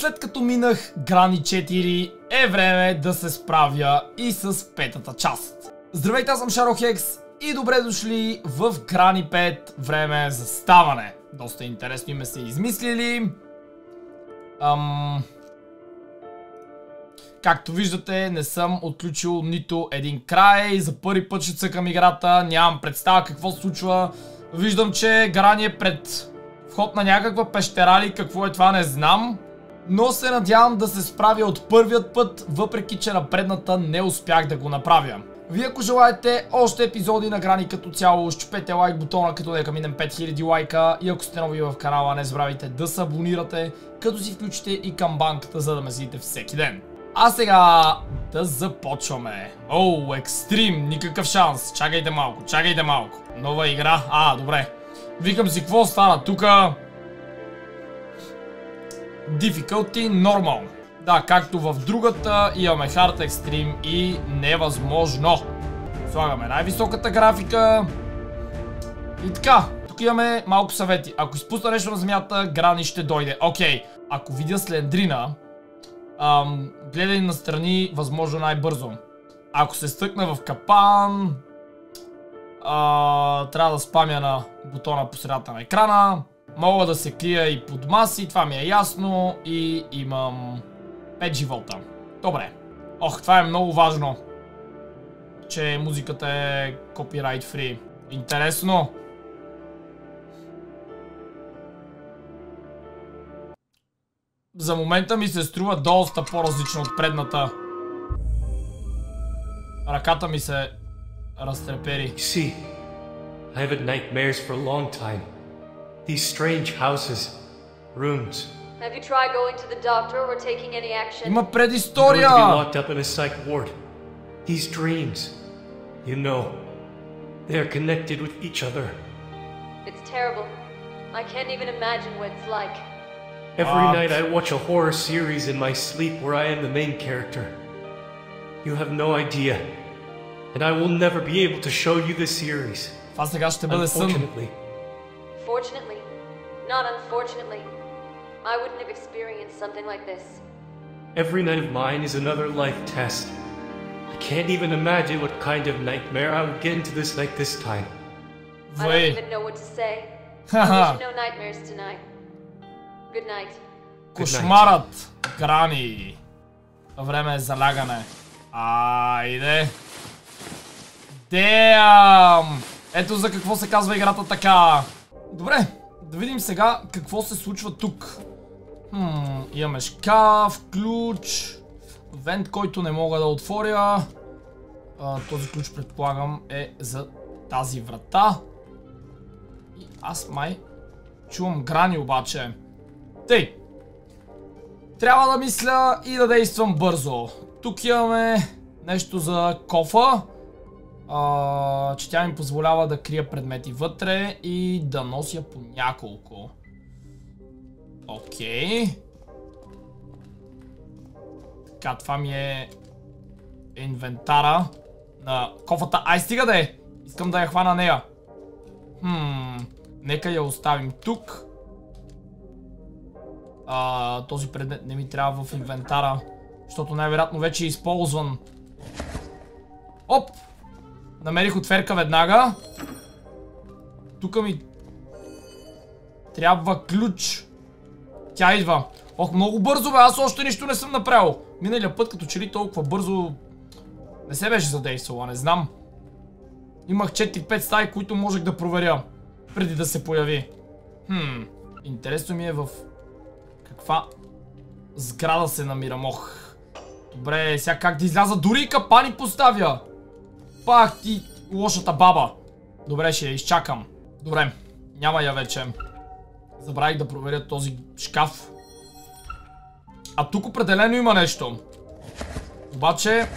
След като минах Грани 4, е време да се справя и с петата част. Здравейте, аз съм Шарохекс и добре дошли в Грани 5, време за ставане. Доста интересно име се измислили. Ам... Както виждате, не съм отключил нито един край. За първи път ще цъкам играта. Нямам представа какво случва. Виждам, че Грани е пред вход на някаква пещера ли. Какво е това, не знам. Но се надявам да се справя от първият път, въпреки че на предната не успях да го направя. Вие ако желаете още епизоди на Грани като цяло, щупете лайк бутона, като нека минем 5000 лайка и ако сте нови в канала, не забравяйте да се абонирате, като си включите и камбанката, за да ме следите всеки ден. А сега да започваме. Оу, екстрим, никакъв шанс. Чакайте малко, чакайте малко. Нова игра? А, добре. Викам си, какво стана тука? Difficulty Normal. Да, както в другата имаме Hard Extreme и невъзможно. Слагаме най-високата графика. И така, тук имаме малко съвети. Ако изпусна нещо на земята, Грани ще дойде. Окей, ако видя слендрина, ам, гледай настрани възможно най-бързо. Ако се стъкна в капан, а, трябва да спамя на бутона по средата на екрана. Мога да се крия и под маси, това ми е ясно. И имам 5 живота. Добре. Ох, това е много важно. Че музиката е copyright free. Интересно. За момента ми се струва доста по-различно от предната. Ръката ми се разтрепери. See, I had nightmares for a long time. These strange houses, rooms. Have you tried going to the doctor or taking any action? Има I'm going предистория! to be locked up in a psych ward. These dreams, you know, they are connected with each other. It's terrible. I can't even imagine what it's like. Every Fuck. night I watch a horror series in my sleep where I am the main character. You have no idea. And I will never be able to show you the series. Това сега ще бъде сън. Unfortunately. Fortunately, not unfortunately, I wouldn't have experienced something like this. Every night of mine is another life test. I can't even imagine what kind of nightmare I would get into this like this time. I don't Вей. even know what to say. I Ха-ха. wish you no nightmares tonight. Good night. Кошмарът. Грани. Време е за лягане. Айде. Деам! Ето за какво се казва играта така. Добре, да видим сега какво се случва тук. Хм, имаме шкаф, ключ, вент, който не мога да отворя. А, този ключ, предполагам, е за тази врата. И аз май чувам грани обаче. Тъй, трябва да мисля и да действам бързо. Тук имаме нещо за кофа. Че тя ми позволява да крия предмети вътре и да нося по няколко. Окей. Така, това ми е инвентара на кофата. Ай, стига да е! Искам да я хвана нея. Хм, нека я оставим тук. А, този предмет не ми трябва в инвентара, защото най-вероятно вече е използван. Оп! Намерих отверка веднага. Тук ми трябва ключ. Тя идва. Ох, много бързо бе, аз още нищо не съм направил. Миналия път, като че ли толкова бързо не се беше задействала, не знам. Имах 4-5 стаи, които можех да проверя преди да се появи. Хм, интересно ми е в каква сграда се намирам. Ох, добре, сега как да изляза? Дори и капани поставя! Пак ти лошата баба. Добре, ще я изчакам. Добре, няма я вече. Забравих да проверя този шкаф. А тук определено има нещо. Обаче,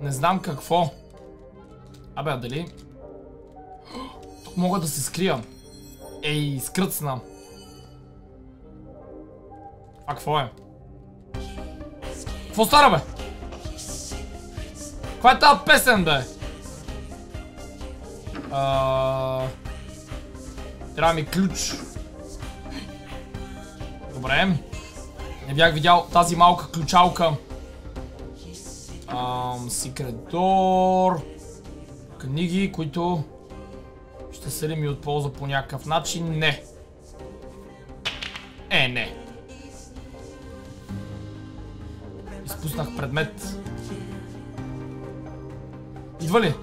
не знам какво. Абе, а дали... Тук мога да се скрия. Ей, скръцна. А какво е? Какво стара, бе? Каква е тази песен, бе? А... Трябва ми ключ. Добре. Не бях видял тази малка ключалка. Ам, Door. Книги, които ще са ли ми от полза по някакъв начин? Не. Е, не. Изпуснах предмет. Идва ли?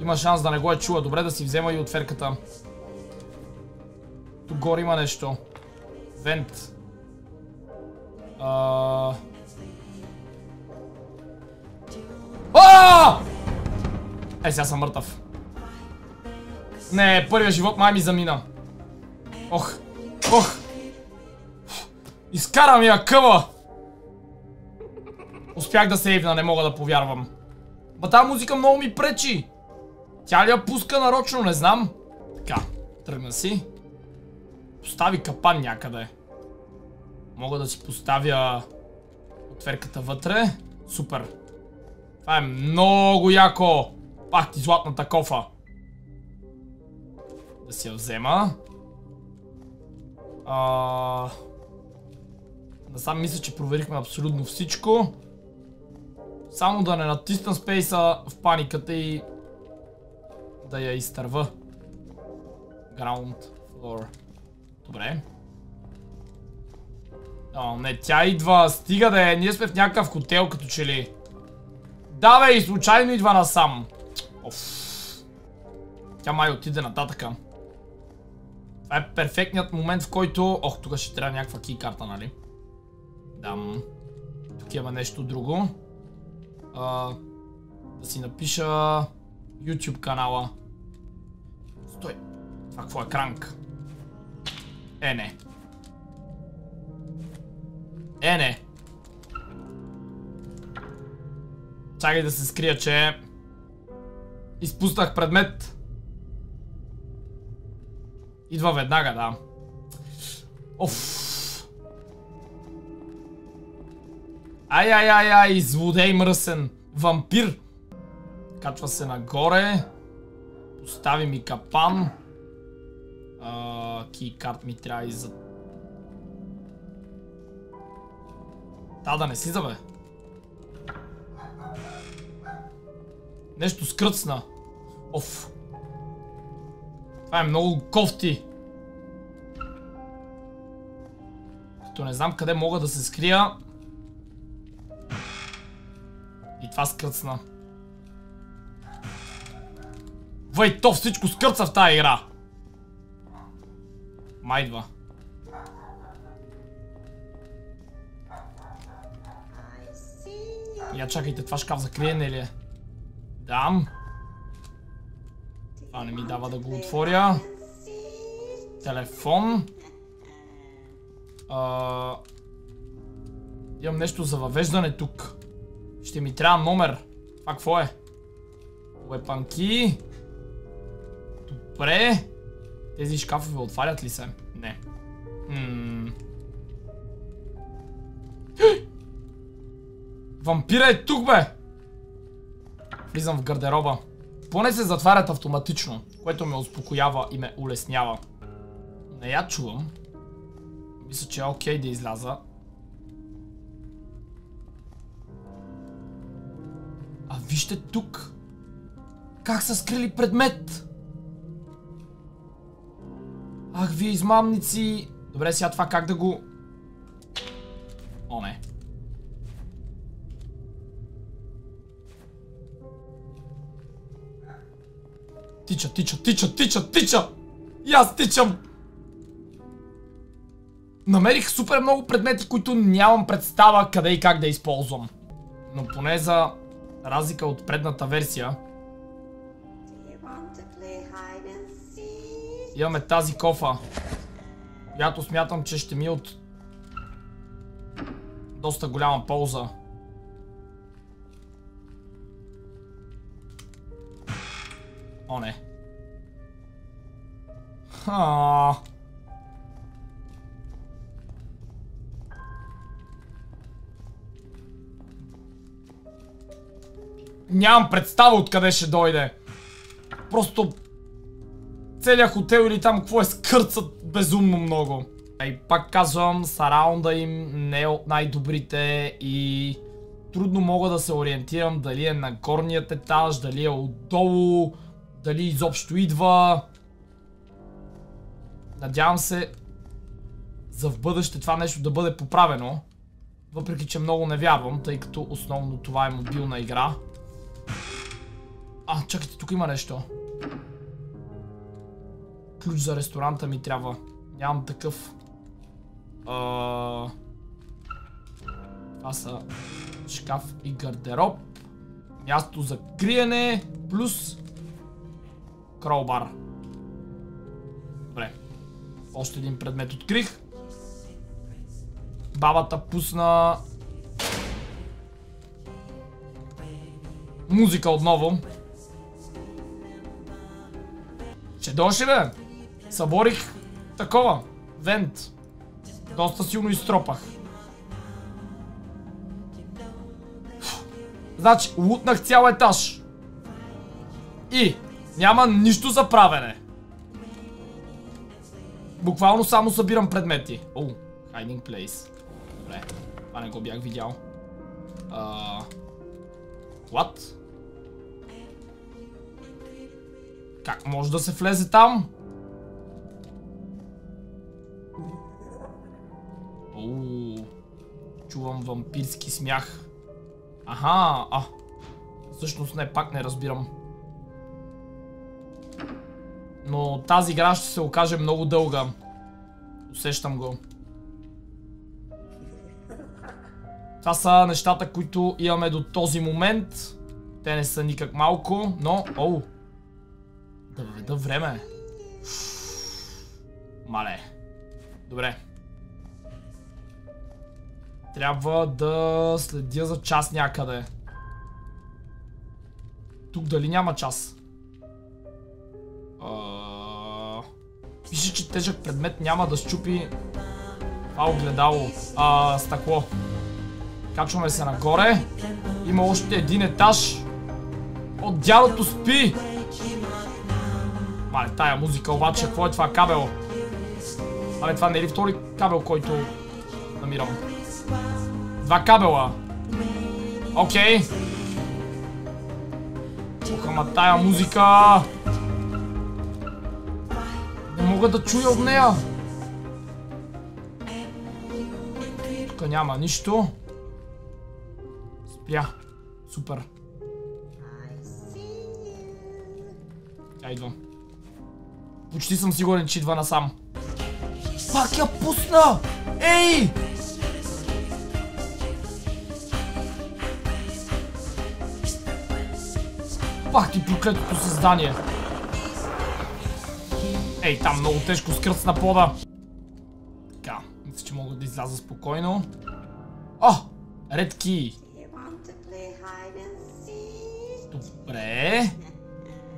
Има шанс да не го е чула. Добре да си взема и отверката. Тук горе има нещо. Вент. А... А! Е, сега съм мъртъв. Не, първия живот май ми замина. Ох, ох. Изкара я къва! Успях да сейвна, не мога да повярвам. Ба тази музика много ми пречи. Тя ли я пуска нарочно, не знам. Така, тръгна си. Постави капан някъде. Мога да си поставя отверката вътре. Супер. Това е много яко. Пах ти златната кофа. Да си я взема. А... Насам мисля, че проверихме абсолютно всичко. Само да не натисна спейса в паниката и да я изтърва. Ground floor. Добре. О, не, тя идва. Стига да е. Ние сме в някакъв хотел, като че ли. Да, бе, и случайно идва насам. Оф. Тя май отиде нататъка. Това е перфектният момент, в който... Ох, тук ще трябва някаква ки карта, нали? Дам. Тук има нещо друго. А, да си напиша YouTube канала. Стой. Това какво е кранк? Е, не. Е, не. Чакай да се скрия, че... Изпуснах предмет. Идва веднага, да. Оф. Ай, ай, ай, ай, злодей мръсен. Вампир. Качва се нагоре. Постави ми капан. Кейкарт ми трябва и за... Та да не си бе. Нещо скръцна. Оф. Това е много кофти. Като не знам къде мога да се скрия. И това скръцна. Въй, то всичко скърца в тази игра. Майдва. Я чакайте, това шкаф за криене ли е? Дам. Това не ми дава да го отворя. Телефон. А... Имам нещо за въвеждане тук. Ще ми трябва номер. Това какво е? Уепанки. Добре. Тези шкафове отварят ли се? Не. Вампира е тук, бе! Влизам в гардероба. Поне се затварят автоматично, което ме успокоява и ме улеснява. Не я чувам. Мисля, че е окей да изляза. А вижте тук. Как са скрили предмет? Ах, вие измамници! Добре, сега това как да го... О, не. Тича, тича, тича, тича, тича! И аз тичам! Намерих супер много предмети, които нямам представа къде и как да използвам. Но поне за разлика от предната версия, Имаме тази кофа, която смятам, че ще ми е от доста голяма полза. О, не. Ха. Нямам представа откъде ще дойде. Просто целият хотел или там какво е скърцат безумно много. Ай, пак казвам, сараунда им не е от най-добрите и трудно мога да се ориентирам дали е на горният етаж, дали е отдолу, дали изобщо идва. Надявам се за в бъдеще това нещо да бъде поправено. Въпреки, че много не вярвам, тъй като основно това е мобилна игра. А, чакайте, тук има нещо. Ключ за ресторанта ми трябва. Нямам такъв. А... Това са шкаф и гардероб. Място за криене плюс кроубар. Добре. Още един предмет открих. Бабата пусна музика отново. Че дошли бе? Съборих такова. Вент. Доста силно изтропах. Значи, лутнах цял етаж. И няма нищо за правене. Буквално само събирам предмети. О, hiding place. Добре, това не го бях видял. Uh, what? Как може да се влезе там? Оу, чувам вампирски смях. Аха, а. Всъщност не, пак не разбирам. Но тази игра ще се окаже много дълга. Усещам го. Това са нещата, които имаме до този момент. Те не са никак малко, но... Оу! Да въведа време. Мале. Добре. Трябва да следя за час някъде. Тук дали няма час? Пише, че тежък предмет няма да щупи това огледало. А, стъкло. Качваме се нагоре. Има още един етаж. От дядото спи! Мале, тая музика обаче, какво е това кабел? Мале, това не е ли втори кабел, който намирам? Два кабела. Окей. Ох, ама тая музика... Не мога да чуя от нея. Тук няма нищо. Спря. Супер. Тя идва. Почти съм сигурен, че идва насам. Пак я пусна! Ей! Пах ти проклетото създание. Ей, там много тежко скръц на пода. Така, мисля, че мога да изляза спокойно. О! Ред ки. Добре.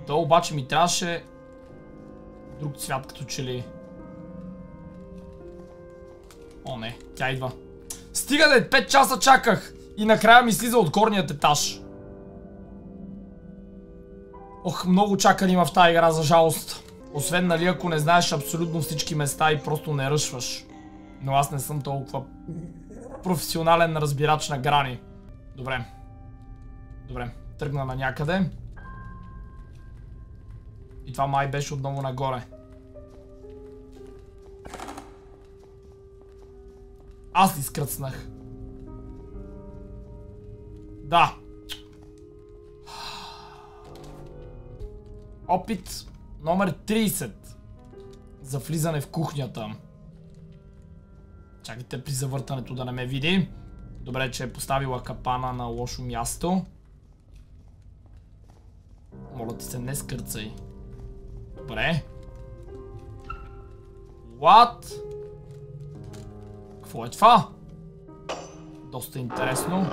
То обаче ми трябваше друг цвят като че ли. О, не, тя идва. Стига да е 5 часа чаках и накрая ми слиза от горният етаж. Ох, много чакане има в тази игра, за жалост. Освен, нали, ако не знаеш абсолютно всички места и просто не ръшваш. Но аз не съм толкова професионален разбирач на грани. Добре. Добре, тръгна на някъде. И това май беше отново нагоре. Аз ли скръцнах? Да. Опит номер 30 за влизане в кухнята. Чакайте при завъртането да не ме види. Добре, че е поставила капана на лошо място. Моля ти се, не скърцай. Добре. What? Какво е това? Доста интересно.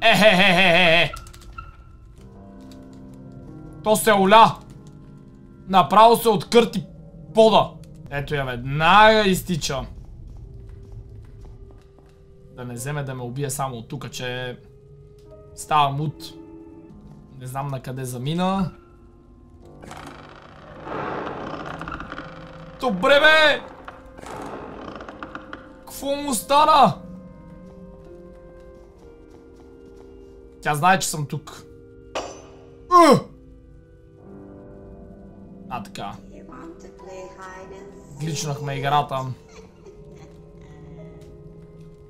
Ехехехехе! То се оля! Направо се откърти пода. Ето я веднага изтича. Да не вземе да ме убие само от тука, че става мут. Не знам на къде замина. Добре бе! Какво му стана? Тя знае, че съм тук. Уh! А, така. Гличнахме играта.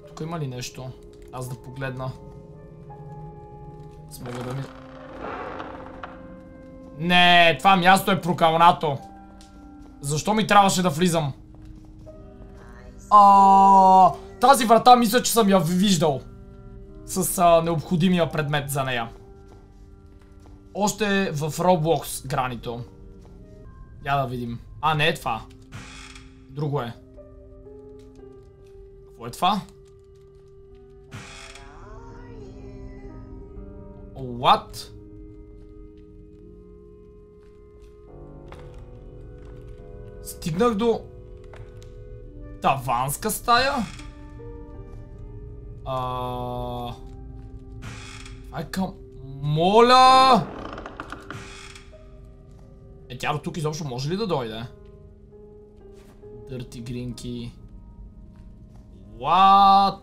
Тук има ли нещо? Аз да погледна. Аз мога да ми... Не, това място е прокалнато. Защо ми трябваше да влизам? А, тази врата мисля, че съм я виждал. С а, необходимия предмет за нея. Още в Roblox гранито. Я да видим. А, не е това. Друго е. Какво е това? What? Стигнах до... Таванска стая? А... Ай към... Моля! Е, тя до тук изобщо може ли да дойде? Дърти гринки. What?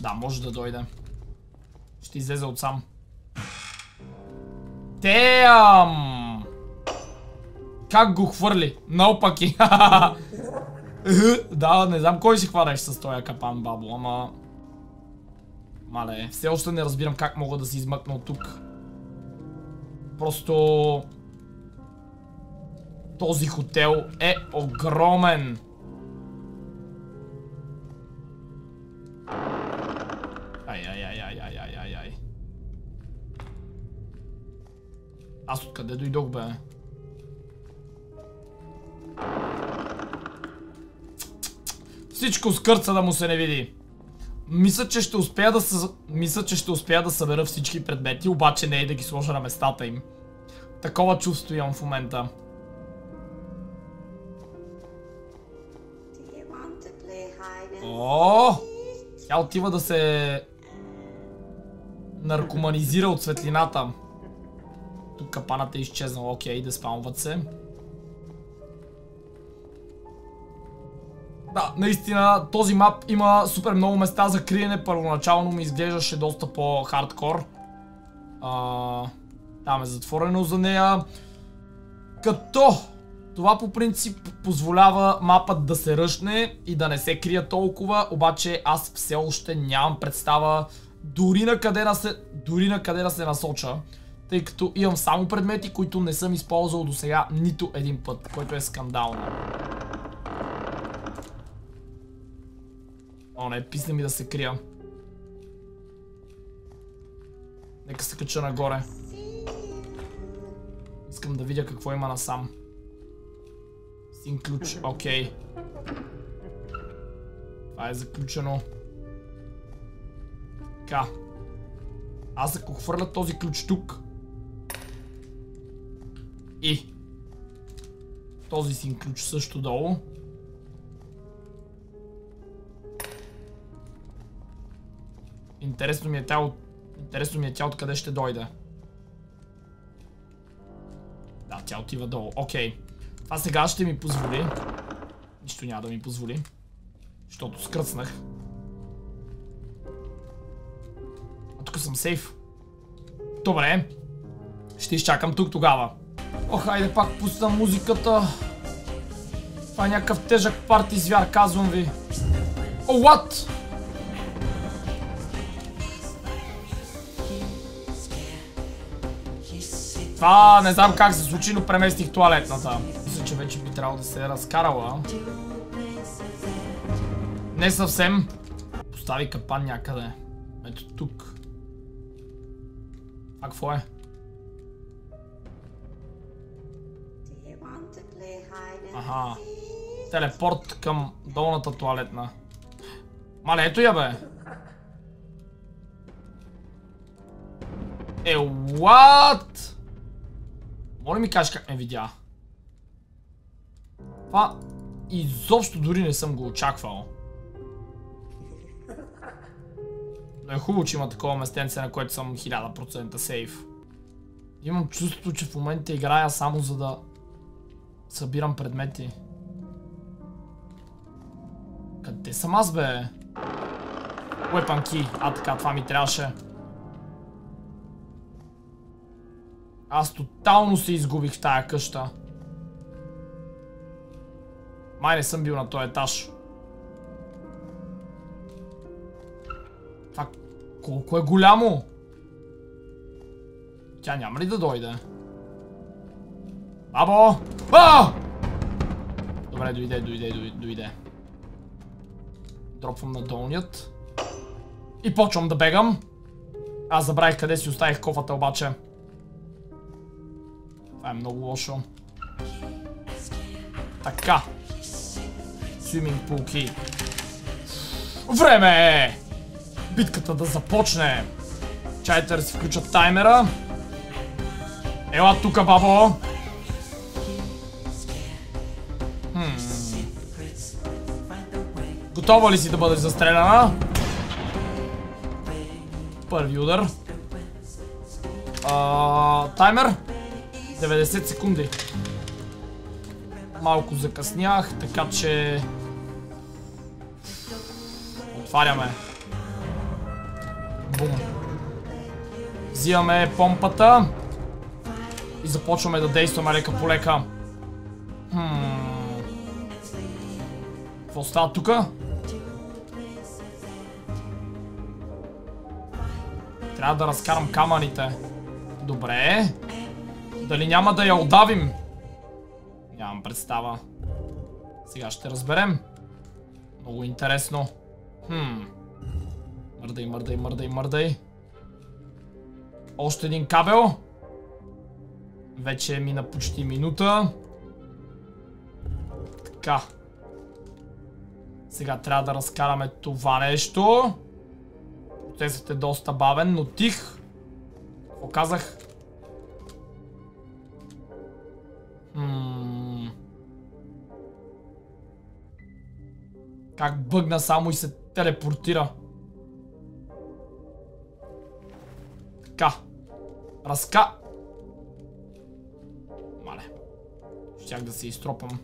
Да, може да дойде. Ще излезе от сам. Теам! Как го хвърли? Наопаки. да, не знам кой си хванеш с този капан, бабло, ама... Мале, все още не разбирам как мога да се измъкна от тук. Просто... Този хотел е огромен. Аз откъде дойдох, бе? Всичко скърца да му се не види. Мисля, че ще успея да съ... Мисля, че ще успея да събера всички предмети, обаче не и да ги сложа на местата им. Такова чувство имам в момента. О! Тя отива да се наркоманизира от светлината. Тук капаната е изчезнала. Окей, да спамват се. Да, наистина, този мап има супер много места за криене. Първоначално ми изглеждаше доста по-хардкор. Там е затворено за нея. Като това по принцип позволява мапът да се ръшне и да не се крия толкова, обаче аз все още нямам представа дори на къде да се, дори на къде да се насоча, тъй като имам само предмети, които не съм използвал до сега нито един път, който е скандално. О, не, писне ми да се крия. Нека се кача нагоре. Искам да видя какво има насам. Син ключ, окей. Това е заключено. Така. Аз ако хвърля този ключ тук. И. Този син ключ също долу. Интересно ми е тя. Интересно ми е тя откъде ще дойде. Да, тя отива долу. Окей. Това сега ще ми позволи. Нищо няма да ми позволи. Защото скръцнах. А тук съм сейф. Добре. Ще изчакам тук тогава. О, хайде пак пусна музиката. Това е някакъв тежък парти звяр, казвам ви. О, what? Това не знам как се случи, но преместих туалетната. Мисля, че вече би трябвало да се е разкарала. Не съвсем. Постави капан някъде. Ето тук. А какво е? Аха. Телепорт към долната туалетна. Мале, ето я бе. Е, what? Моля ми кажеш как ме видя. Това изобщо дори не съм го очаквал. Но е хубаво, че има такова местенце, на което съм 1000% сейф. Имам чувството, че в момента играя само за да събирам предмети. Къде съм аз, бе? Weapon key. А, така, това ми трябваше. Аз тотално се изгубих в тая къща. Май не съм бил на този етаж. Това колко е голямо? Тя няма ли да дойде? Бабо! А! Добре, дойде, дойде, дойде. Дропвам на долният. И почвам да бегам. Аз забравих къде си оставих кофата обаче. Това е много лошо. Така. Swimming pool key. Време е! Битката да започне. Чайте да си включат таймера. Ела тука, бабо! Готова ли си да бъдеш застреляна? Първи удар. А, таймер. 90 секунди. Малко закъснях, така че... Отваряме. Бум. Взимаме помпата. И започваме да действаме лека по лека. Хм. Какво става тука? Трябва да разкарам камъните. Добре. Дали няма да я удавим? Нямам представа. Сега ще разберем. Много интересно. Хм. Мърдай, мърдай, мърдай, мърдай. Още един кабел. Вече мина почти минута. Така. Сега трябва да разкараме това нещо. Процесът е доста бавен, но тих. Какво казах? Как бъгна само и се телепортира. Така. Разка... Мале. Щях да се изтропам.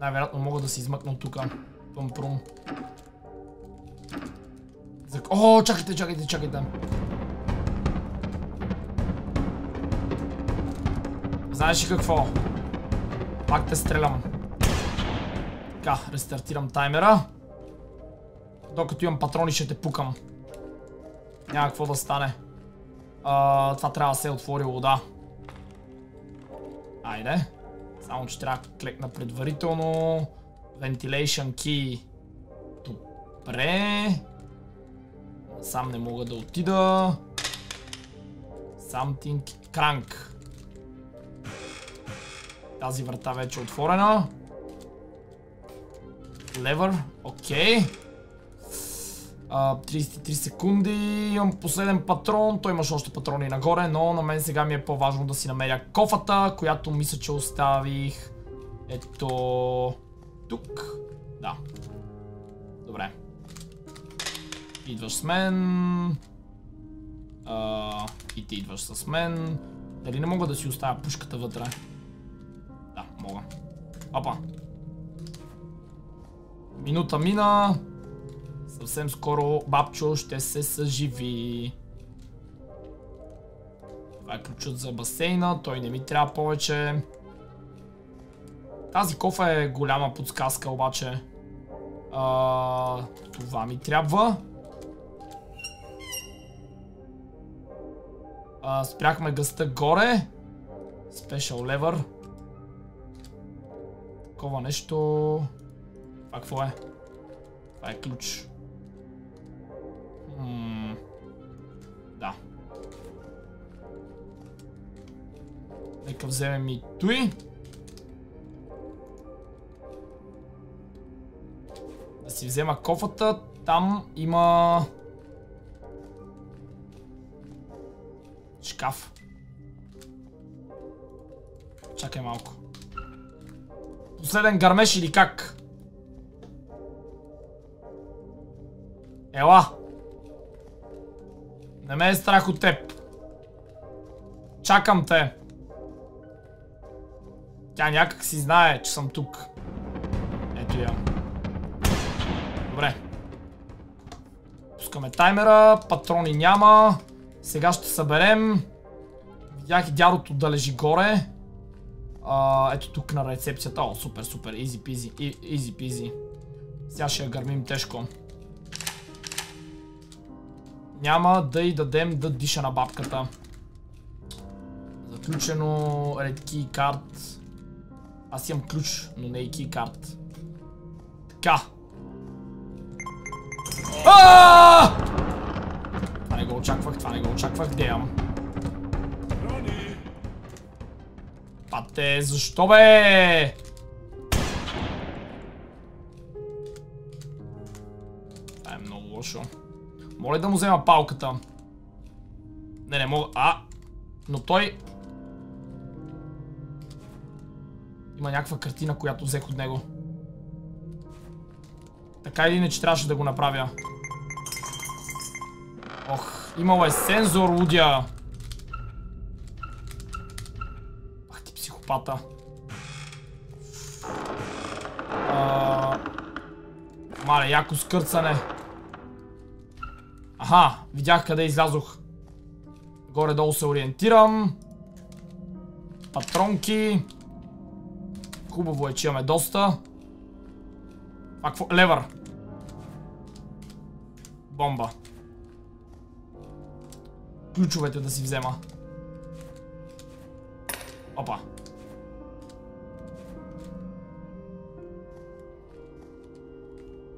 Най-вероятно мога да се измъкна от тука. Пъм-прум. О, чакайте, чакайте, чакайте. Знаеш ли какво? Пак те стрелям. Така, рестартирам таймера. Докато имам патрони ще те пукам. Няма какво да стане. А, това трябва да се е отворило, да. Айде. Само, че трябва да клекна предварително. Ventilation key. Добре. Сам не мога да отида. Something crank. Тази врата вече е отворена. Левър, окей. 33 секунди, имам последен патрон, той имаш още патрони нагоре, но на мен сега ми е по-важно да си намеря кофата, която мисля, че оставих. Ето... Тук. Да. Добре. Идваш с мен. А, и ти идваш с мен. Дали не мога да си оставя пушката вътре? Да, мога. Опа. Минута мина. Съвсем скоро бабчо ще се съживи. Това е ключът за басейна. Той не ми трябва повече. Тази кофа е голяма подсказка обаче. А, това ми трябва. А, спряхме гъста горе. Special lever. Такова нещо... Това какво е? Това е ключ. М да. Нека вземем и той. Да си взема кофата. Там има... Шкаф. Чакай малко. Последен гармеш или как? Ела! Не ме е страх от теб. Чакам те. Тя някак си знае, че съм тук. Ето я. Добре. Пускаме таймера, патрони няма. Сега ще съберем. Видях и дядото да лежи горе. А, ето тук на рецепцията. О, супер, супер. Изи пизи. Изи пизи. Сега ще я гърмим тежко. Няма да й дадем да диша на бабката. Заключено Key Card. Аз имам ключ, но не и Key. Така. Това не го очаквах, това не го очаквах. Деям. Пате, защо бе? Това е много лошо. Моля да му взема палката. Не, не мога. А! Но той... Има някаква картина, която взех от него. Така или иначе трябваше да го направя. Ох, имало е сензор, лудя. Ах ти психопата. А... Мале, яко скърцане. Аха, видях къде излязох. Горе-долу се ориентирам. Патронки. Хубаво е, че имаме доста. А какво? Левър. Бомба. Ключовете да си взема. Опа.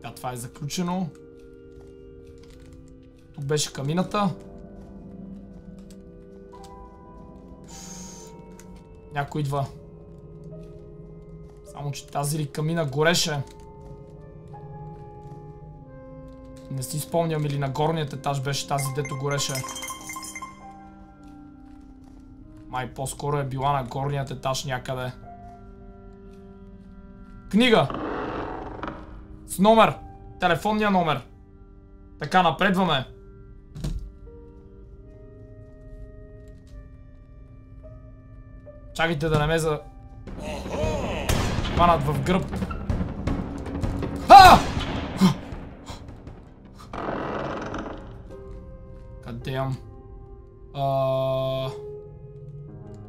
Да, това е заключено. Тук беше камината. Някой идва. Само, че тази ли камина гореше. Не си спомням или на горният етаж беше тази, дето гореше. Май по-скоро е била на горният етаж някъде. Книга! С номер! Телефонния номер! Така, напредваме! Чакайте да не ме за... Хванат в гръб.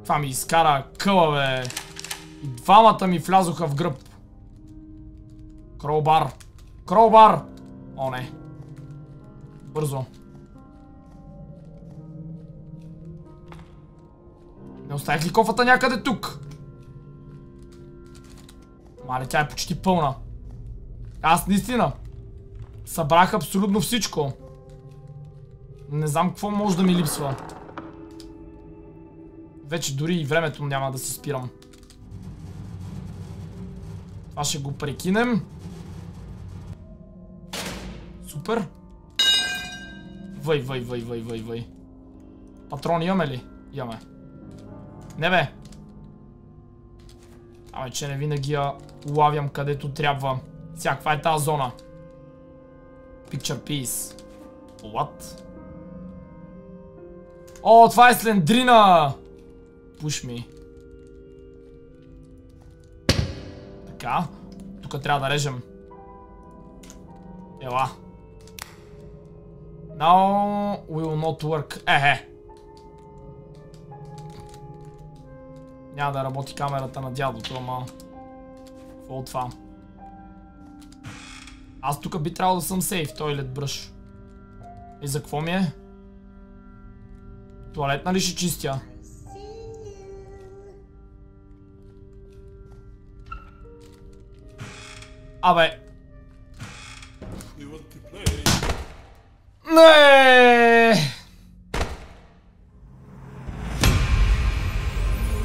Това ми изкара къла, бе. И двамата ми влязоха в гръб. Кроубар. Кроубар! О, не. Бързо. Не оставих ли кофата някъде тук? Мале, тя е почти пълна. Аз наистина събрах абсолютно всичко. Не знам какво може да ми липсва. Вече дори и времето няма да се спирам. Това ще го прекинем. Супер. Въй, въй, въй, въй, въй, въй. Патрони имаме ли? Имаме. Не бе. Ами, че не винаги я улавям където трябва. Сега, каква е тази зона? Picture piece. What? О, това е слендрина! Push me. Така. Тук трябва да режем. Ела. Now will not work. Ехе. Няма да работи камерата на дядото, ама... Какво от това? Аз тук би трябвало да съм сейф, тойлет бръш. И за какво ми е? Туалетна ли ще чистя? Абе. Не!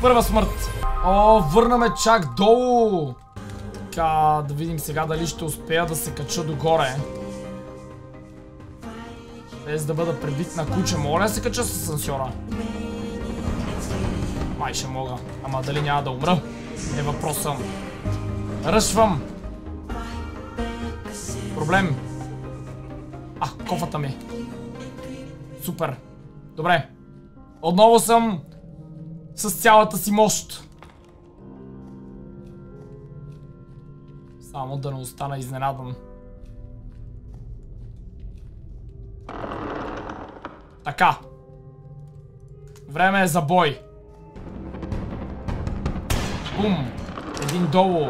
Първа смърт. О, върнаме чак долу. Така, да видим сега дали ще успея да се кача догоре. Без да бъда пребит на куче. Мога ли да се кача с асансьора? Май ще мога. Ама дали няма да умра? Е въпросът. Ръшвам. Проблем. А, кофата ми. Супер. Добре. Отново съм с цялата си мощ. Само да не остана изненадан. Така. Време е за бой. Бум. Един долу.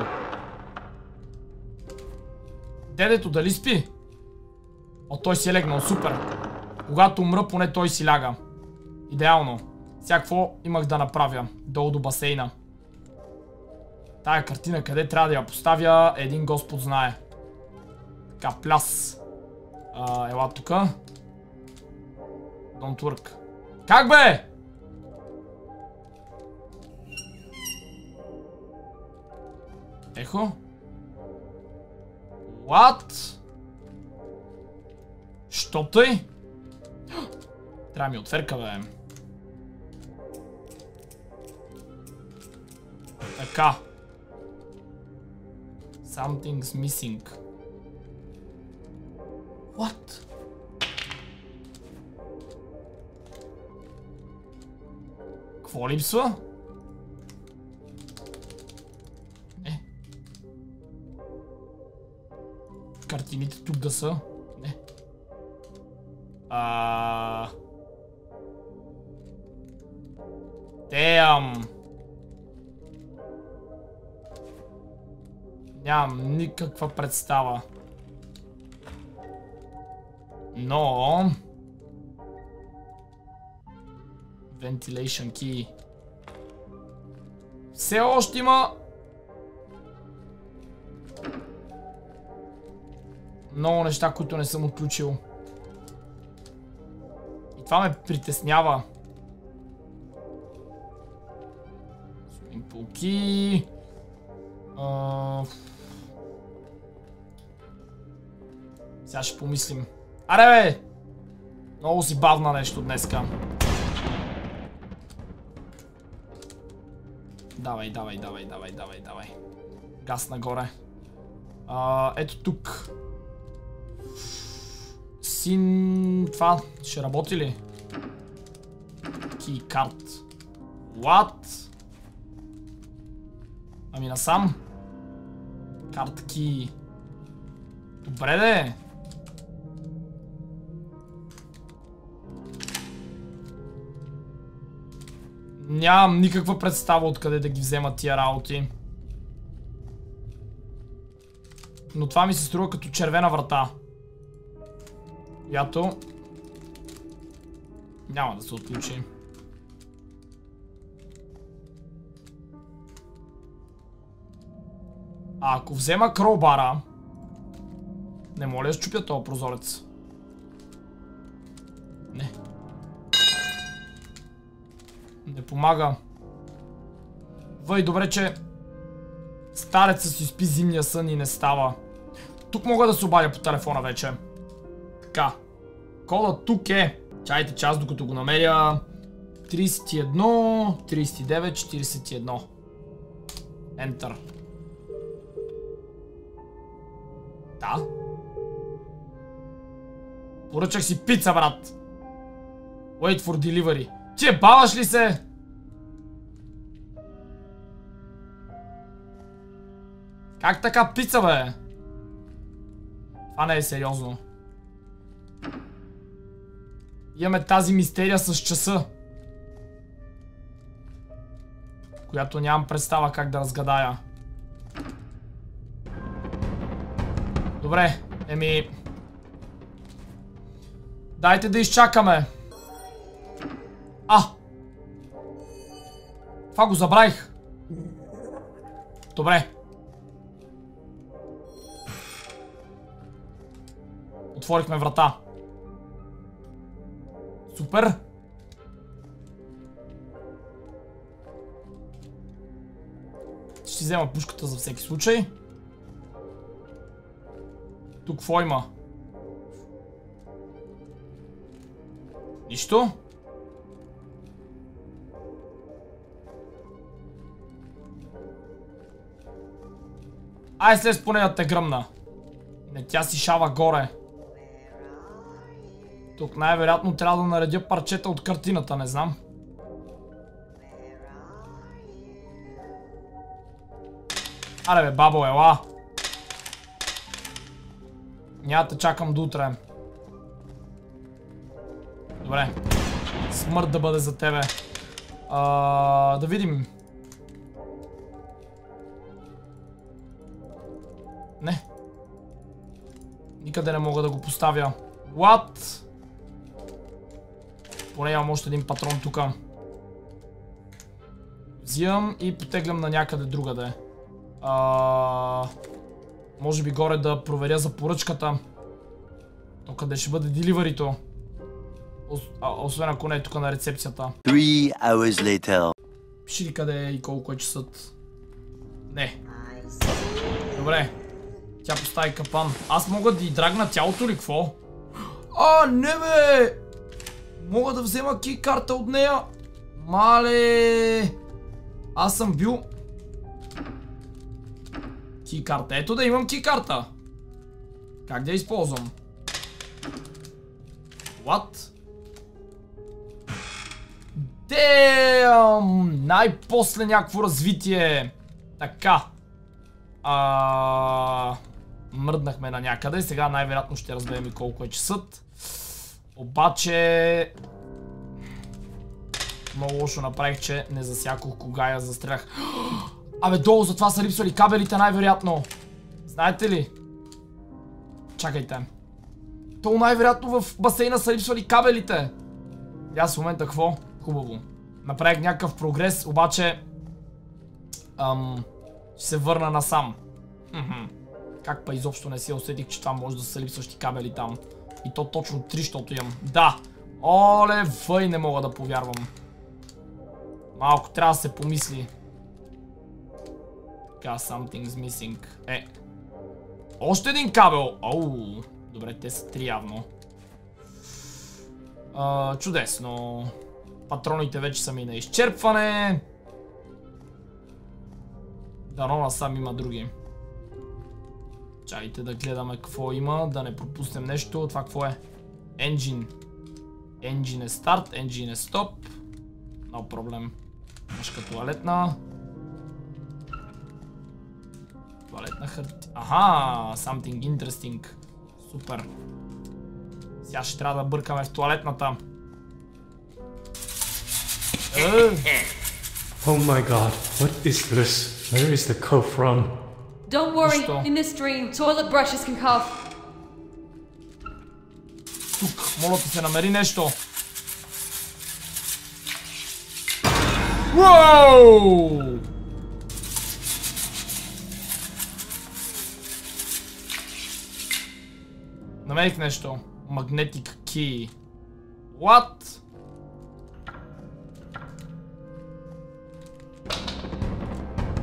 Дедето дали спи? О, той си е легнал. Супер. Когато умра, поне той си ляга. Идеално. Всякво имах да направя. Долу до басейна. Тая картина къде трябва да я поставя, един господ знае. Така, пляс. А, ела тука. Don't work. Как бе? Ехо? What? Що тъй? Трябва ми отверка, бе. Така. Something's missing. What? Какво липсва? Картините тук да са. Не. А... Damn. Нямам никаква представа. Но... Ventilation key. Все още има... Много неща, които не съм отключил. И това ме притеснява. Импулки. Uh... Сега ще помислим. Аре бе! Много си бавна нещо днеска. Давай, давай, давай, давай, давай, давай. Газ нагоре. А, ето тук. Син... Това ще работи ли? Кейкарт. What? Ами насам. Карт ки. Добре де. Нямам никаква представа откъде да ги вземат тия работи. Но това ми се струва като червена врата. Която... Няма да се отключи. А ако взема кроубара... Не моля да щупя този прозорец. Не. Не помага. Въй, добре, че стареца си спи зимния сън и не става. Тук мога да се обадя по телефона вече. Така. Кода тук е. Чайте час, докато го намеря. 31, 39, 41. Enter. Да. Поръчах си пица, брат. Wait for delivery. Ти е баваш ли се? Как така пица, бе? Това не е сериозно. Имаме тази мистерия с часа. Която нямам представа как да разгадая. Добре, еми... Дайте да изчакаме. А! Това го забравих. Добре. Отворихме врата. Супер. Ще взема пушката за всеки случай. Тук какво има? Нищо? Ай слез поне да те гръмна. Не, тя си шава горе. Тук най-вероятно трябва да наредя парчета от картината, не знам. Аре бе, бабо, ела! Няма да чакам до утре. Добре. Смърт да бъде за тебе. А, да видим. Не. Никъде не мога да го поставя. What? Поне имам още един патрон тук. Взимам и потеглям на някъде другаде. А, може би горе да проверя за поръчката. То къде ще бъде деливарито. Освен ако не е тук на рецепцията. Three hours later. Пиши ли къде е и колко е часът? Не. Добре. Тя постави капан. Аз мога да й драгна тялото ли, какво? А, не бе! Мога да взема ки карта от нея. Мале! Аз съм бил... Ки карта. Ето да имам ки карта. Как да я използвам? What? Damn! Най-после някакво развитие. Така. Мръднахме на някъде. Сега най-вероятно ще разберем и колко е часът. Обаче... Много лошо направих, че не засякох кога я застрелях. Абе, долу за това са липсвали кабелите най-вероятно. Знаете ли? Чакайте. То най-вероятно в басейна са липсвали кабелите. И аз момента какво? Хубаво. Направих някакъв прогрес, обаче... Ам... Ще се върна насам. Как па изобщо не си усетих, че това може да са липсващи кабели там. И то точно три, защото имам. Да! Оле, въй не мога да повярвам. Малко трябва да се помисли. Така, something's missing. Е. Още един кабел! Оу. Добре, те са три явно. А, чудесно. Патроните вече са ми на изчерпване. Дано насам има други. Чайте да гледаме какво има, да не пропуснем нещо. Това какво е? Engine. Engine е старт, engine е стоп. No проблем. Мъжка туалетна. Туалетна хартия. Аха, something interesting. Супер. Сега ще трябва да бъркаме в туалетната. Oh my god, what is this? Where is the cough from? Don't worry, Нищо. in this dream, toilet brushes can cough. Тук, моля ти се, намери нещо. Уоу! Намерих нещо. Magnetic key. What?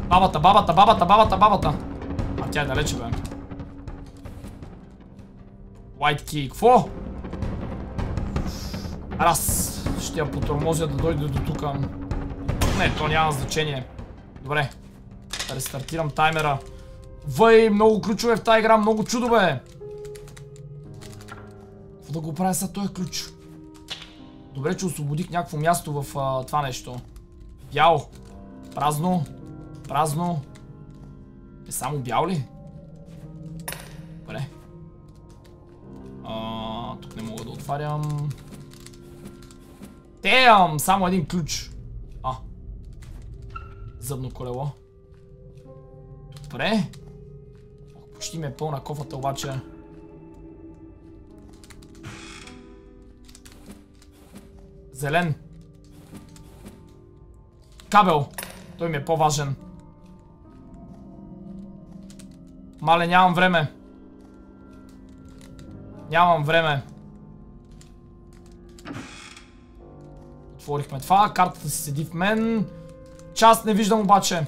Бабата, бабата, бабата, бабата, бабата. Тя е далече, бе. White key. Кво? Раз. Ще я потормозя да дойде до тук. Не, то няма значение. Добре. Рестартирам таймера. Въй, много ключове в тази игра, много чудове. Какво да го правя сега този ключ? Добре, че освободих някакво място в а, това нещо. Бял. Празно. Празно. Е само бял ли? Добре. А, тук не мога да отварям. Теям! Само един ключ. А. Зъбно колело. Добре. Почти ми е пълна кофата обаче. Зелен. Кабел. Той ми е по-важен. Мале, нямам време. Нямам време. Отворихме това. Картата си седи в мен. Част не виждам обаче.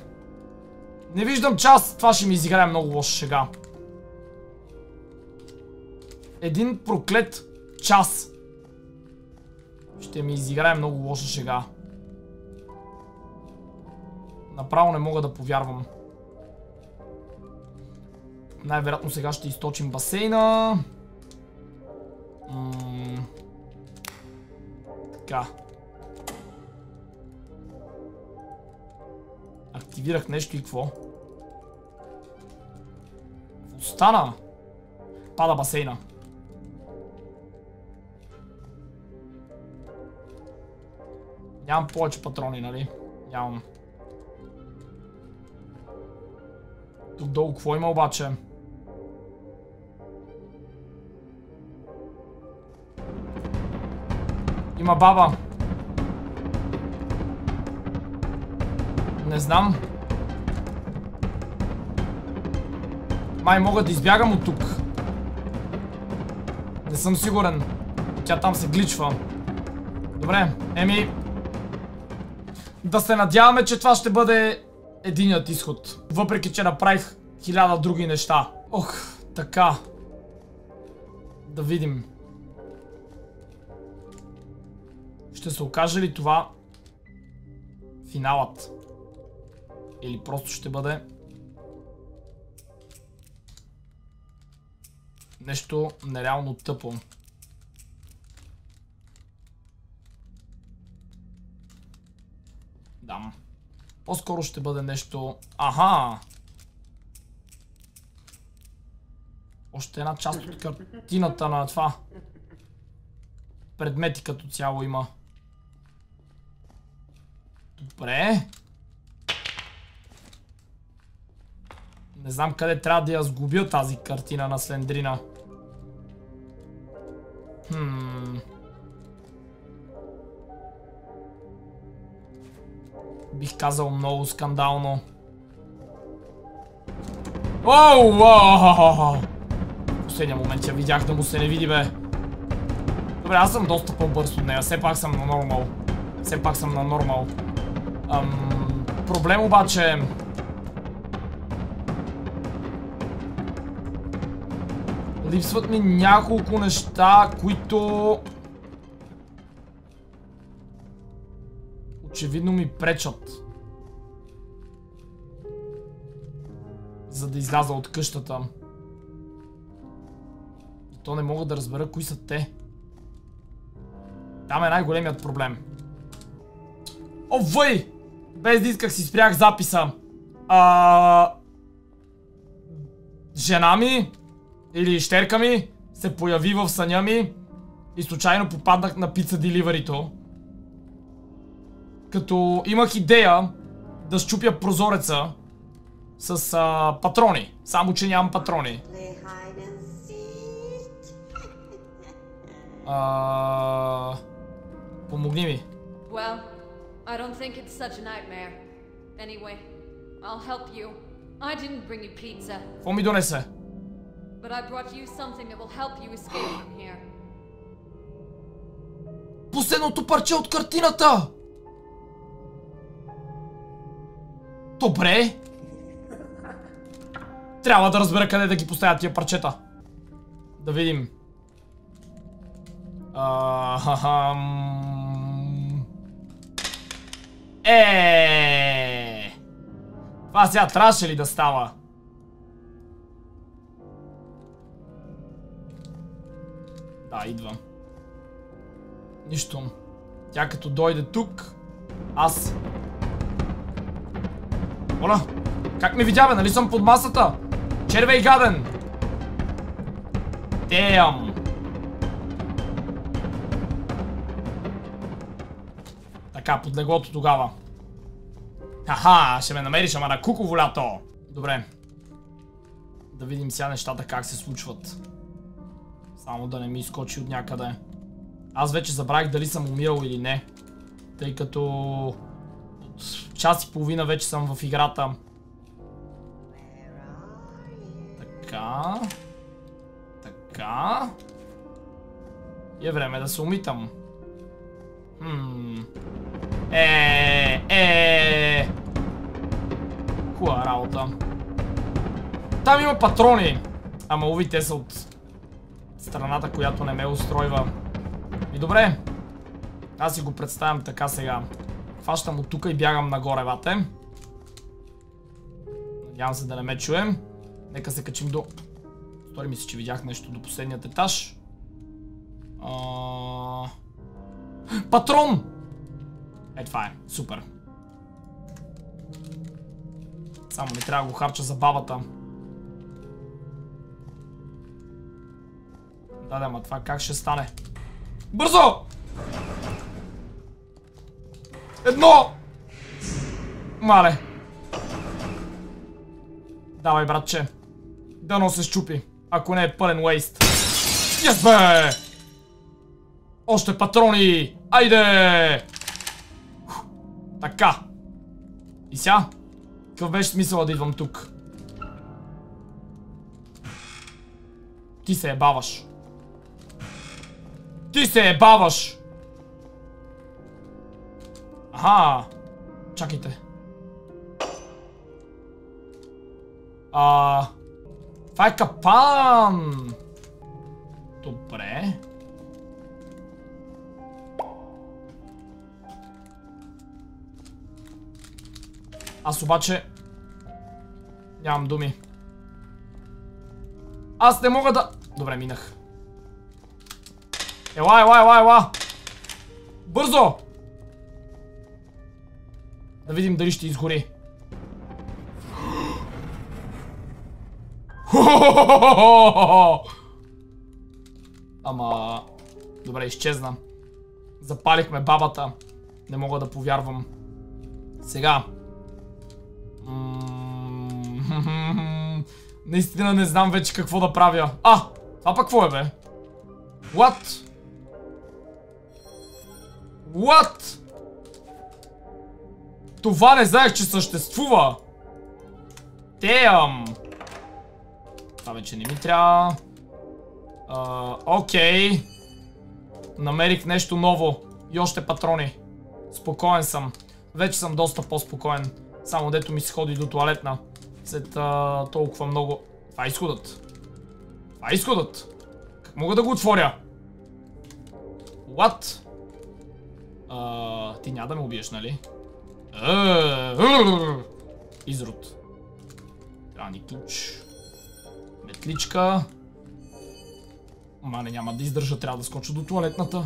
Не виждам част. Това ще ми изиграе много лоша шега. Един проклет час. Ще ми изиграе много лоша шега. Направо не мога да повярвам. Най-вероятно сега ще източим басейна. Така. Активирах нещо и какво? Остана. Пада басейна. Нямам повече патрони, нали? Нямам. Тук долу какво има обаче? Има баба. Не знам. Май мога да избягам от тук. Не съм сигурен. Тя там се гличва. Добре, еми... Да се надяваме, че това ще бъде единият изход. Въпреки, че направих хиляда други неща. Ох, така. Да видим. Ще се окаже ли това финалът? Или просто ще бъде нещо нереално тъпо. Дам. По-скоро ще бъде нещо... Аха! Още една част от картината на това. Предмети като цяло има. Добре. Не знам къде трябва да я сгубя тази картина на Слендрина. Хм. Бих казал много скандално. Оу, Последния момент я видях да му се не види, бе. Добре, аз съм доста по-бърз от нея. Все пак съм на нормал. Все пак съм на нормал. Ам, проблем обаче... Липсват ми няколко неща, които... Очевидно ми пречат. За да изляза от къщата. То не мога да разбера кои са те. Там е най-големият проблем. О, въй! Без да исках си спрях записа. А... Жена ми или щерка ми се появи в съня ми и случайно попаднах на пица деливарито. Като имах идея да щупя прозореца с а, патрони. Само, че нямам патрони. А... Помогни ми. Well, I don't think it's such a nightmare. Anyway, I'll help you. I didn't bring you pizza, Какво ми донесе? but I brought you something that will help you escape from here. Последното парче от картината! Добре. Трябва да разбера къде да ги поставя тия парчета. Да видим. Ахахам. Е. Това сега трябваше ли да става? Да, идвам. Нищо. Тя като дойде тук, аз... Оля, как ме видя, бе? Нали съм под масата? Червей гаден! Деям! Така, под леглото тогава. Хаха, ще ме намериш, ама на куково лято! Добре. Да видим сега нещата как се случват. Само да не ми изкочи от някъде. Аз вече забравих дали съм умирал или не. Тъй като... От час и половина вече съм в играта. Така. Така. И е време да се умитам. Хм. Е, е. Хубава работа. Там има патрони. Ама уви, те са от страната, която не ме устройва. И добре. Аз си го представям така сега. Фащам от тук и бягам нагоре, вате. Надявам се да не ме чуем. Нека се качим до... Стори ми се, че видях нещо до последният етаж. А... патрон! Е, това е. Супер. Само не трябва да го харча за бабата. Да, да, ма това как ще стане? Бързо! Едно! Мале. Давай, братче. Дано се щупи. Ако не е пълен уейст. Yes, бе! Още патрони! Айде! Така. И сега? Какъв беше смисъла да идвам тук? Ти се ебаваш. Ти се ебаваш! Аха! Чакайте. А, това е капан! Добре. Аз обаче... Нямам думи. Аз не мога да... Добре, минах. Ела, ела, ела, ела! Бързо! Да видим дали ще изгори. Ама... Добре, изчезна. Запалихме бабата. Не мога да повярвам. Сега. Наистина не знам вече какво да правя. А! Това пък какво е, бе? What? What? Това не знаех, че съществува. Damn. Това вече не ми трябва. А, Окей. Намерих нещо ново. И още патрони. Спокоен съм. Вече съм доста по-спокоен. Само дето ми се ходи до туалетна. След а, толкова много... Това е изходът. Това е изходът. Как мога да го отворя? What? А, ти няма да ме убиеш, нали? Изрод. Трябва ни ключ. Метличка. Мане, няма да издържа, трябва да скоча до туалетната.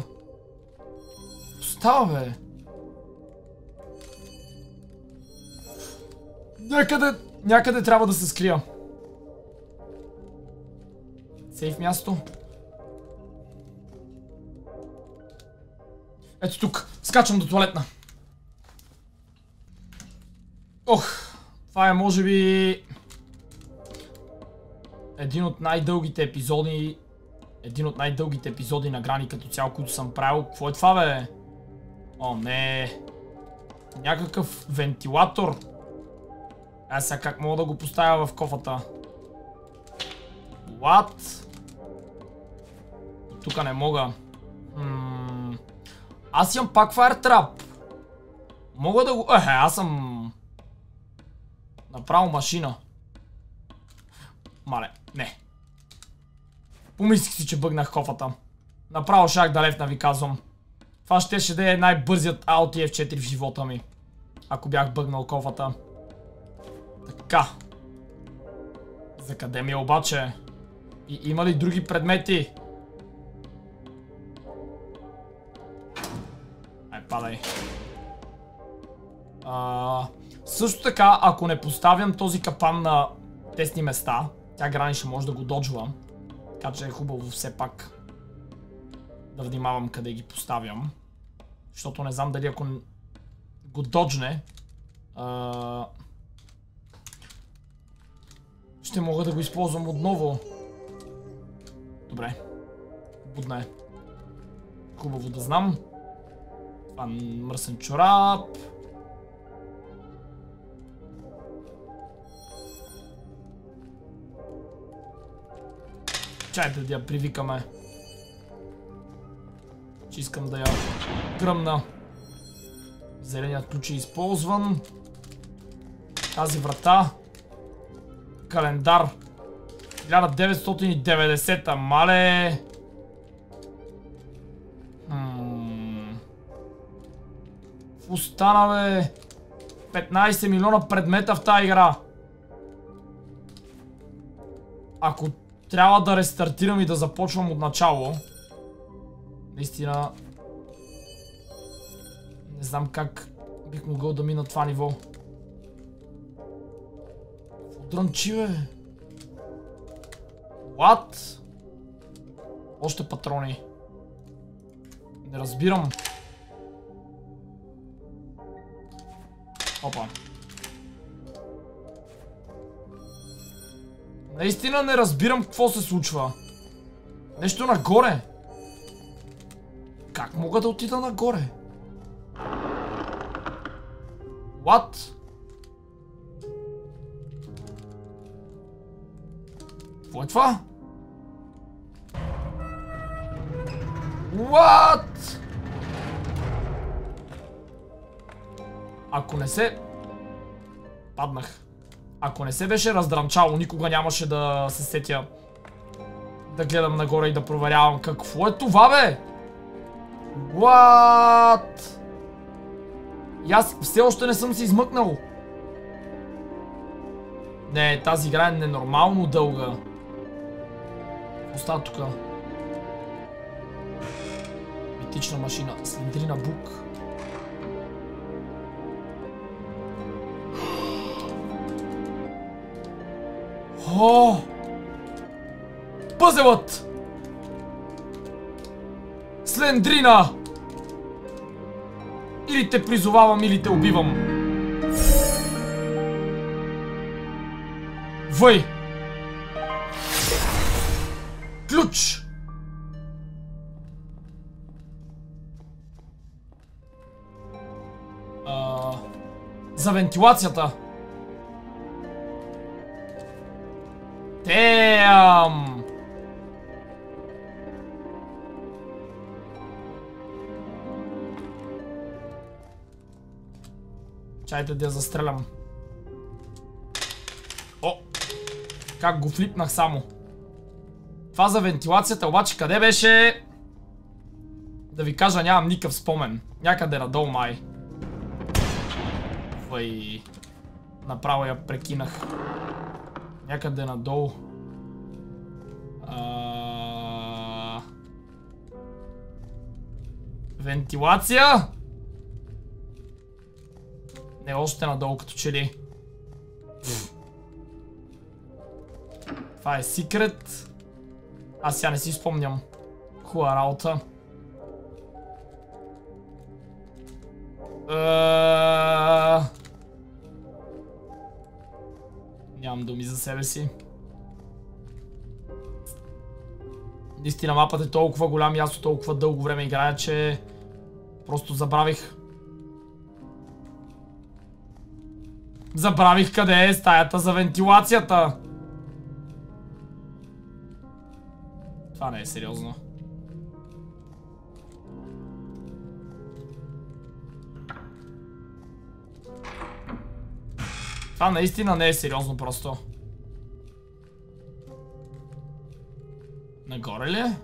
Става, бе! Някъде, някъде трябва да се скрия. Сейф място. Ето тук. Скачам до туалетна. Ох, това е може би един от най-дългите епизоди един от най-дългите епизоди на Грани като цяло, които съм правил. Какво е това, бе? О, не. Някакъв вентилатор. А сега как мога да го поставя в кофата? What? Тук не мога. Аз имам пак Fire Trap. Мога да го... Ехе, аз съм... Направо машина. Мале, не. Помислих си, че бъгнах кофата. Направо шах да левна ви казвам. Това ще ще да е най-бързият Audi F4 в живота ми. Ако бях бъгнал кофата. Така. За е обаче? И има ли други предмети? Ай, падай. А, също така, ако не поставям този капан на тесни места, тя грани ще може да го доджва. Така че е хубаво все пак да внимавам къде ги поставям. Защото не знам дали ако го доджне, а... ще мога да го използвам отново. Добре. Будна е. Хубаво да знам. Това мръсен чорап. Чайте да я привикаме. Че искам да я гръмна. Зеленият ключ е използван. Тази врата. Календар. 1990-та. Мале. Остана бе. 15 милиона предмета в тази игра. Ако трябва да рестартирам и да започвам от начало. Наистина... Не знам как бих могъл да мина това ниво. Дрънчи, бе. What? Още патрони. Не разбирам. Опа. Наистина не разбирам какво се случва. Нещо нагоре. Как мога да отида нагоре? What? Какво? What? Ако не се... Паднах. Ако не се беше раздранчало, никога нямаше да се сетя да гледам нагоре и да проверявам какво е това, бе? What? И аз все още не съм се измъкнал. Не, тази игра е ненормално дълга. Остава тука. Митична машина. Слендрина бук. О! Пъзелът! Слендрина! Или те призовавам, или те убивам. Въй! Ключ! А, за вентилацията. Damn! Чайте да я застрелям. О! Как го флипнах само. Това за вентилацията, обаче къде беше? Да ви кажа, нямам никакъв спомен. Някъде надолу май. Вай. Направо я прекинах. Някъде надолу. А... Вентилация? Не, още надолу като че ли. Това е секрет. Аз сега не си спомням. Хубава работа. Uh... Нямам думи за себе си. Наистина мапът е толкова голям и аз толкова дълго време играя, че просто забравих. Забравих къде е стаята за вентилацията. Това не е сериозно. Това наистина не е сериозно просто. Нагоре ли е?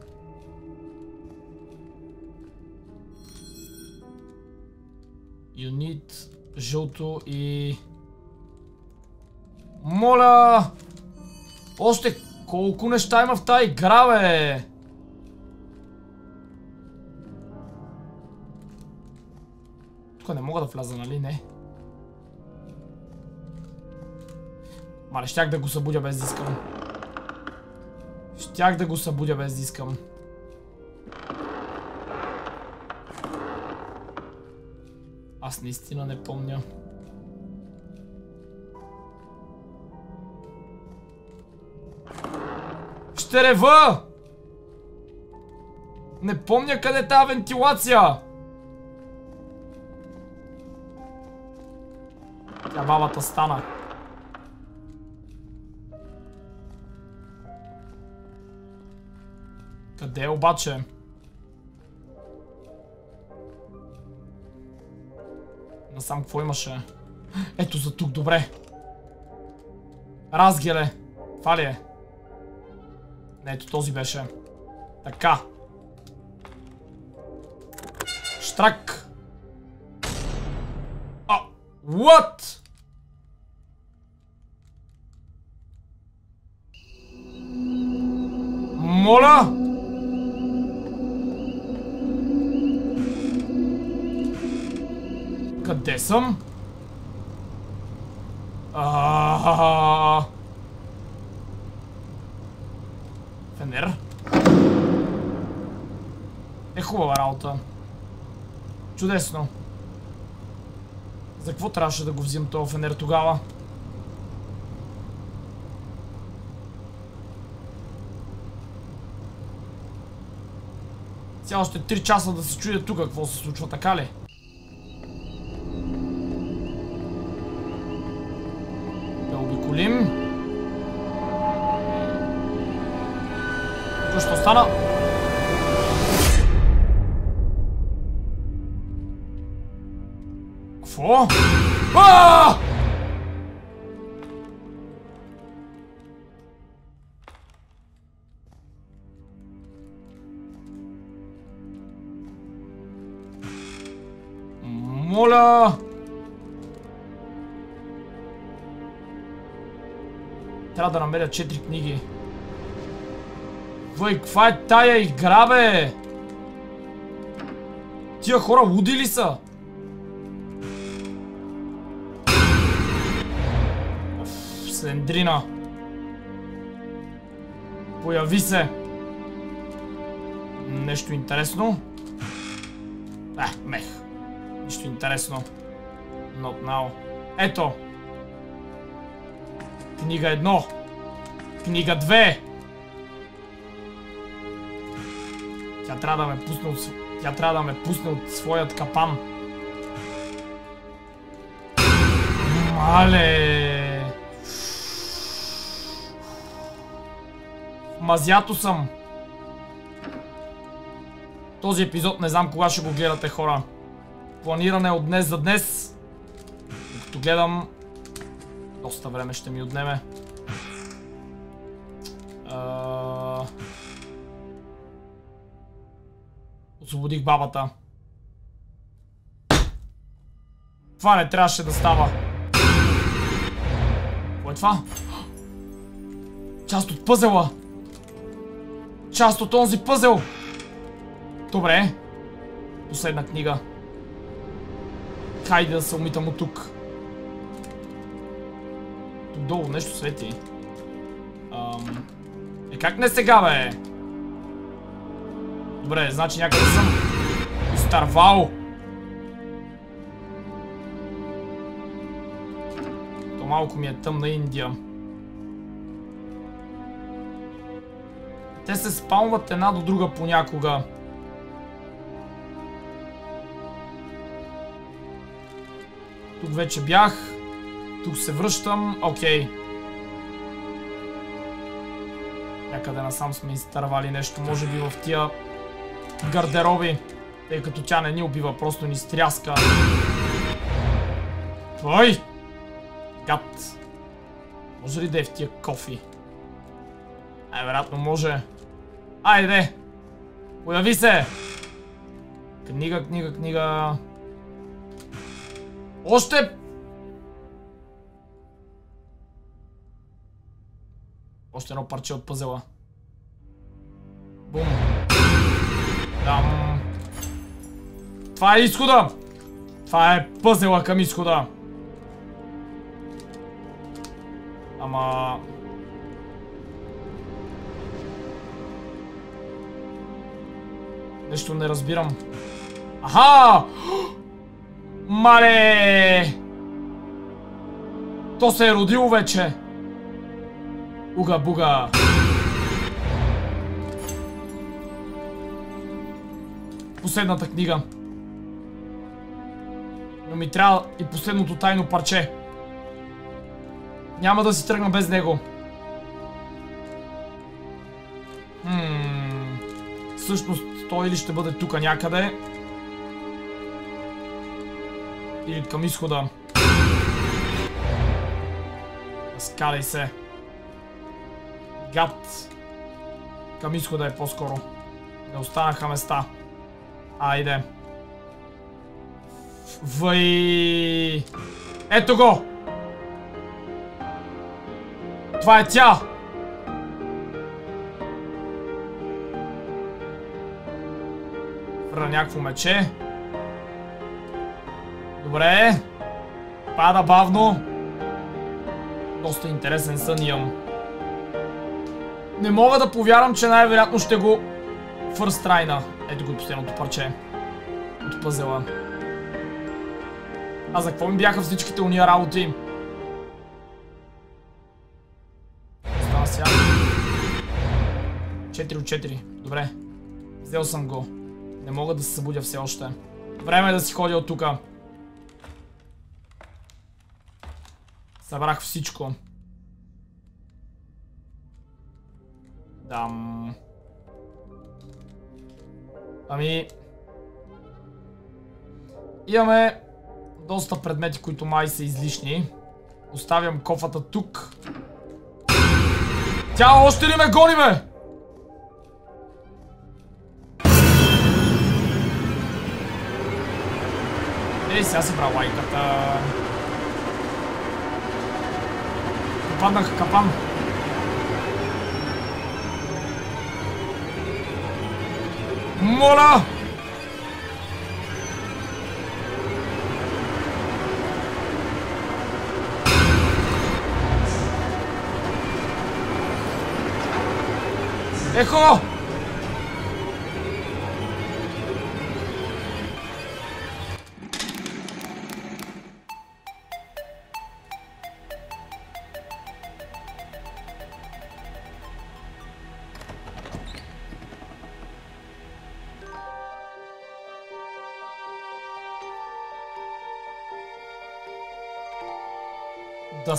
Юнит, жълто и... Моля! Още колко неща има в тази игра, бе! Тук не мога да вляза, нали? Не. Мале, щях да го събудя без да. Щях да го събудя без да. Аз наистина не помня. Ще рева! Не помня къде е тази вентилация! Тя бабата стана. Къде е обаче? Насам какво имаше? Ето за тук, добре. Разгеле. Това ли е? Ето този беше. Така. Штрак. А, what? Моля? Къде съм? А. Фенер. Е хубава работа. Чудесно. За какво трябваше да го взимам този фенер тогава? Сега още 3 часа да се чуя тук какво се случва, така ли? Какво ще остана? Какво? Ааа! Моля! Трябва да намеря 4 книги. Въй, каква е тая игра, бе? Тия хора луди ли са? Оф, Слендрина. Появи се. Нещо интересно? Е, мех. Нищо интересно. Not now. Ето. Книга 1. Книга 2. Трябва да ме пусне от... Тя трябва да ме пусне от своят капан. Мале! Мазято съм. Този епизод не знам кога ще го гледате хора. Планиране от днес за днес. Докато гледам... Доста време ще ми отнеме. Освободих бабата. Това не трябваше да става. Какво е това? Част от пъзела. Част от онзи пъзел. Добре. Последна книга. Хайде да се умитам от тук. Тук долу нещо свети. Ам... Е как не сега, бе? Добре, значи някъде съм изтървал. То малко ми е тъмна Индия. Те се спалват една до друга понякога. Тук вече бях. Тук се връщам. Окей. Някъде насам сме изтървали нещо. Може би в тия гардероби. Тъй като тя не ни убива, просто ни стряска. Той! Гад. Може ли да е в тия кофи? Ай, вероятно може. Айде! Появи се! Книга, книга, книга... Още... Още едно парче от пъзела. Бум. Там. Това е изхода! Това е пъзела към изхода. Ама... Нещо не разбирам. Аха! Мале! То се е родило вече. Уга-буга. Последната книга. Но ми трябва и последното тайно парче. Няма да си тръгна без него. Хм... Всъщност той или ще бъде тука някъде. Или към изхода. Скадай се. Гад. Към изхода е по-скоро. Не останаха места. Айде. Въй... Ето го! Това е тя! Вра някакво мече. Добре. Пада бавно. Доста интересен сън имам. Не мога да повярвам, че най-вероятно ще го фърстрайна. Ето го последното парче. От пъзела. А за какво ми бяха всичките уния работи? Става сега. 4 от 4. Добре. Взел съм го. Не мога да се събудя все още. Време е да си ходя от тука. Събрах всичко. Дам. Ами... Имаме доста предмети, които май са излишни. Оставям кофата тук. Тя още ли ме гони, бе? Ей, сега си брал лайката. Попаднах капан. Моля! Ехо! До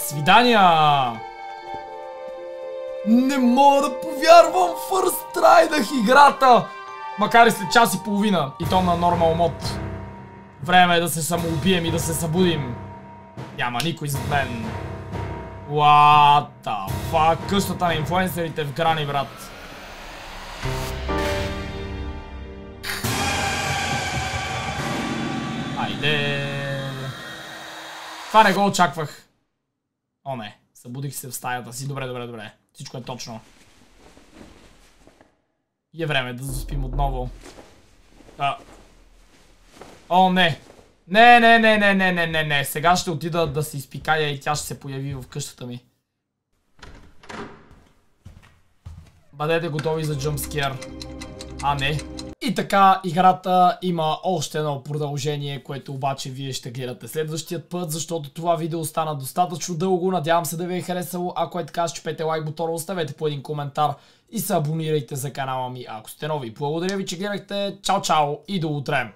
свидания! Не мога да повярвам, фърстрайнах играта! Макар и след час и половина, и то на нормал мод. Време е да се самоубием и да се събудим. Няма никой зад мен. What the fuck? Къщата на инфлуенсерите в грани, брат. Айде. Това не го очаквах. О, не. Събудих се в стаята си. Добре, добре, добре. Всичко е точно. И е време да заспим отново. А. О, не. Не, не, не, не, не, не, не, не. Сега ще отида да се изпикая и тя ще се появи в къщата ми. Бъдете готови за джъмпскер. А, не. И така, играта има още едно продължение, което обаче вие ще гледате следващият път, защото това видео стана достатъчно дълго. Надявам се да ви е харесало. Ако е така, щупете лайк бутона, оставете по един коментар и се абонирайте за канала ми, ако сте нови. Благодаря ви, че гледахте. Чао, чао и до утре!